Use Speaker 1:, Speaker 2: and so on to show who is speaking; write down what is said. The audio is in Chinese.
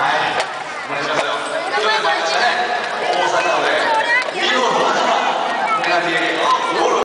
Speaker 1: は